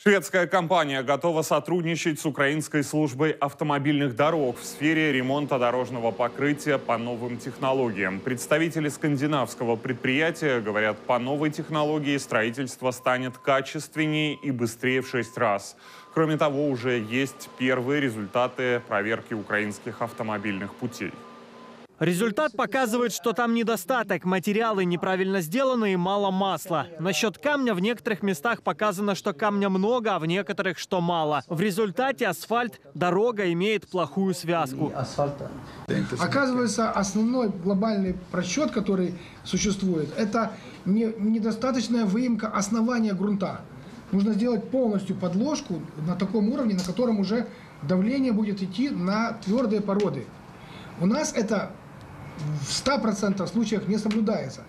Шведская компания готова сотрудничать с Украинской службой автомобильных дорог в сфере ремонта дорожного покрытия по новым технологиям. Представители скандинавского предприятия говорят, по новой технологии строительство станет качественнее и быстрее в шесть раз. Кроме того, уже есть первые результаты проверки украинских автомобильных путей. Результат показывает, что там недостаток, материалы неправильно сделаны и мало масла. Насчет камня в некоторых местах показано, что камня много, а в некоторых, что мало. В результате асфальт, дорога имеет плохую связку. Оказывается, основной глобальный просчет, который существует, это не- недостаточная выемка основания грунта. Нужно сделать полностью подложку на таком уровне, на котором уже давление будет идти на твердые породы. У нас это в 100% случаях не соблюдается.